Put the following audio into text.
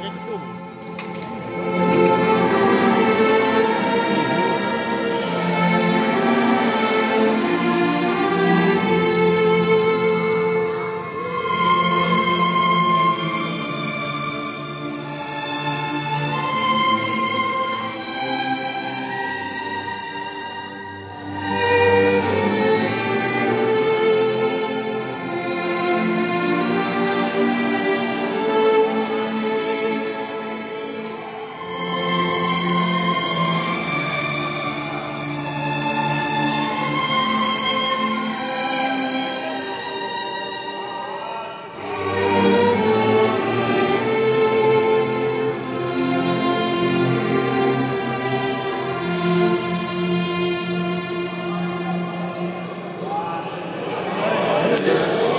Schnittkuchen. Yes.